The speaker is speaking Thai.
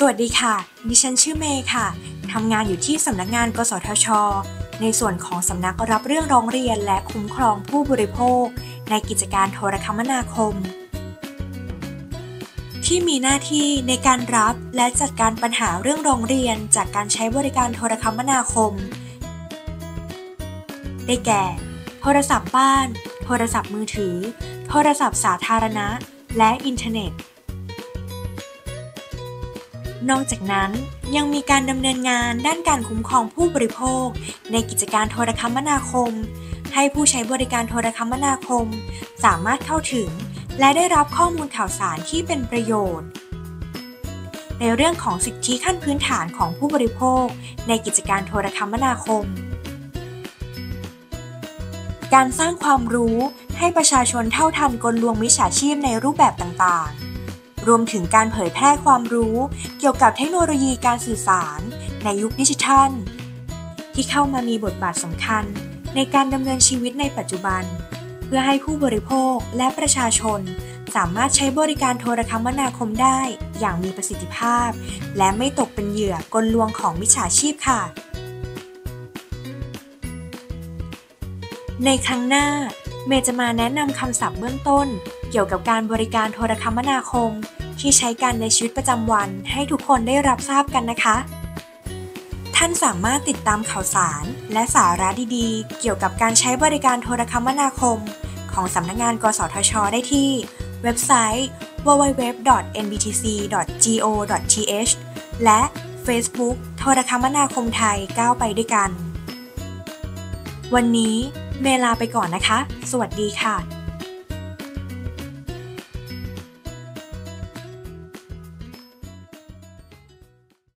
สวัสดีค่ะ ดิฉันชื่อเมย์ค่ะ ทำงานอยู่ที่สำนักงาน กสทช ในส่วนของสำนักรับเรื่องร้องเรียนและคุ้มครองผู้บริโภค ในกิจการโทรคมนาคม ที่มีหน้าที่ในการรับและจัดการปัญหาเรื่องร้องเรียนจากการใช้บริการโทรคมนาคม ได้แก่ โทรศัพท์บ้าน โทรศัพท์มือถือ โทรศัพท์สาธารณะ และอินเทอร์เน็ต นอกจากนั้นยังมีการดำเนินงานด้านการคุ้มครองผู้บริโภค ในกิจการโทรคมนาคม ให้ผู้ใช้บริการโทรคมนาคม สามารถเข้าถึง และได้รับข้อมูลข่าวสารที่เป็นประโยชน์ ในเรื่องของสิทธิขั้นพื้นฐานของผู้บริโภค ในกิจการโทรคมนาคม การสร้างความรู้ให้ประชาชนเท่าทันกลลวงมิจฉาชีพในรูปแบบต่างๆ รวมถึงการเผยแพร่ความรู้เกี่ยวกับเทคโนโลยีการสื่อสาร ในยุคดิจิทัล ที่เข้ามามีบทบาทสำคัญ ในการดำเนินชีวิตในปัจจุบัน เพื่อให้ผู้บริโภคและประชาชน สามารถใช้บริการโทรคมนาคมได้อย่างมีประสิทธิภาพ และไม่ตกเป็นเหยื่อกลลวงของมิจฉาชีพค่ะ ในครั้งหน้า เมย์จะมาแนะนำคำศัพท์เบื้องต้น เกี่ยวกับการบริการโทรคมนาคม ที่ใช้กันในชีวิตประจำวัน ให้ทุกคนได้รับทราบกันนะคะ ท่านสามารถติดตามข่าวสาร และสาระดีๆ เกี่ยวกับการใช้บริการโทรคมนาคม ของสำนักงาน กสทช ได้ที่ เว็บไซต์ www.nbtc.go.th และ Facebook โทรคมนาคมไทยก้าวไปด้วยกัน วันนี้ เมลาไปก่อนนะคะ สวัสดีค่ะ